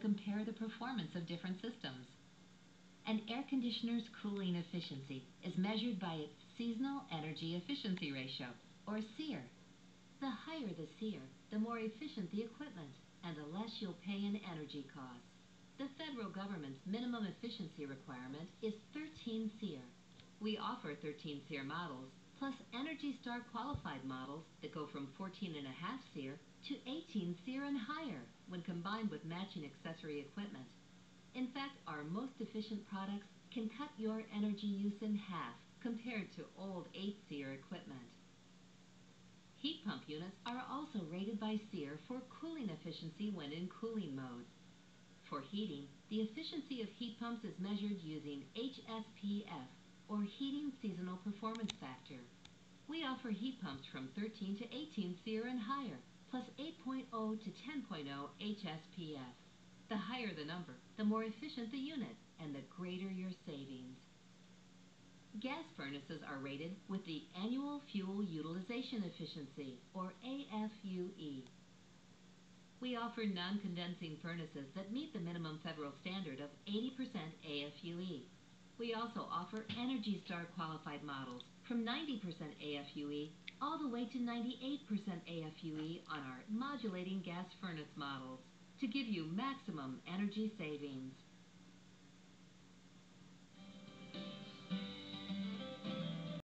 compare the performance of different systems. An air conditioner's cooling efficiency is measured by its seasonal energy efficiency ratio, or SEER. The higher the SEER, the more efficient the equipment, and the less you'll pay in energy costs. The federal government's minimum efficiency requirement is 13 SEER. We offer 13 SEER models, plus Energy Star qualified models that go from 14.5 SEER to 18 SEER and higher when combined with matching accessory equipment. In fact, our most efficient products can cut your energy use in half compared to old 8 SEER equipment. Heat pump units are also rated by SEER for cooling efficiency when in cooling mode. For heating, the efficiency of heat pumps is measured using HSPF, or Heating Seasonal Performance Factor. We offer heat pumps from 13 to 18 SEER and higher, plus 8.0 to 10.0 HSPF. The higher the number, the more efficient the unit, and the greater your savings. Gas furnaces are rated with the Annual Fuel Utilization Efficiency, or AFUE. We offer non-condensing furnaces that meet the minimum federal standard of 80% AFUE. We also offer Energy Star qualified models from 90% AFUE all the way to 98% AFUE on our modulating gas furnace models to give you maximum energy savings.